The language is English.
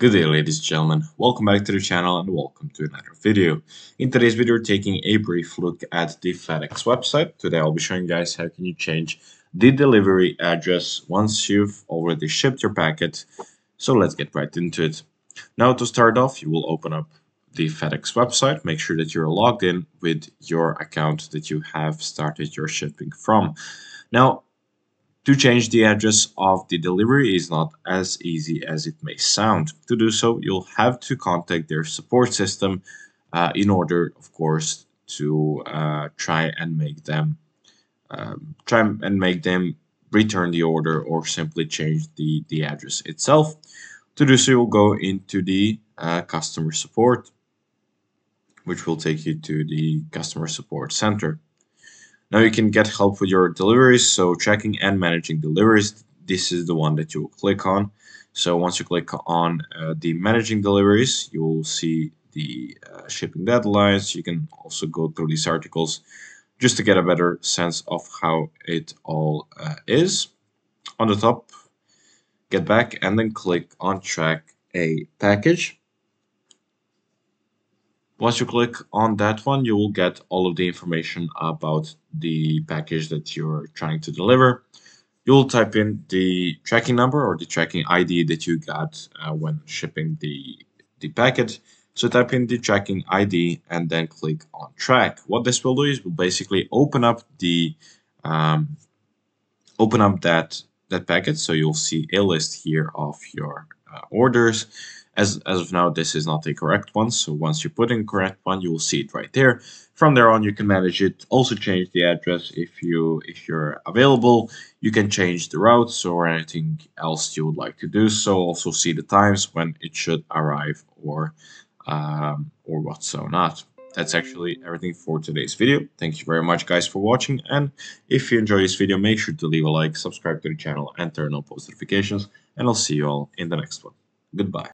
Good day ladies and gentlemen, welcome back to the channel and welcome to another video. In today's video we're taking a brief look at the FedEx website. Today I'll be showing you guys how can you change the delivery address once you've already shipped your packet. So let's get right into it. Now to start off you will open up the FedEx website. Make sure that you're logged in with your account that you have started your shipping from. Now to change the address of the delivery is not as easy as it may sound. To do so, you'll have to contact their support system uh, in order, of course, to uh, try and make them um, try and make them return the order or simply change the, the address itself. To do so, you'll go into the uh, customer support, which will take you to the customer support center. Now you can get help with your deliveries. So tracking and managing deliveries, this is the one that you will click on. So once you click on uh, the managing deliveries, you will see the uh, shipping deadlines. You can also go through these articles just to get a better sense of how it all uh, is. On the top, get back and then click on track a package. Once you click on that one, you will get all of the information about the package that you're trying to deliver. You'll type in the tracking number or the tracking ID that you got uh, when shipping the, the packet. So type in the tracking ID and then click on track. What this will do is will basically open up the um, open up that that packet. So you'll see a list here of your uh, orders as, as of now, this is not the correct one. So once you put in correct one, you will see it right there. From there on, you can manage it. Also change the address if you if you're available. You can change the routes or anything else you would like to do. So also see the times when it should arrive or um, or what so not. That's actually everything for today's video. Thank you very much guys for watching and if you enjoyed this video make sure to leave a like, subscribe to the channel and turn on post notifications and I'll see you all in the next one. Goodbye.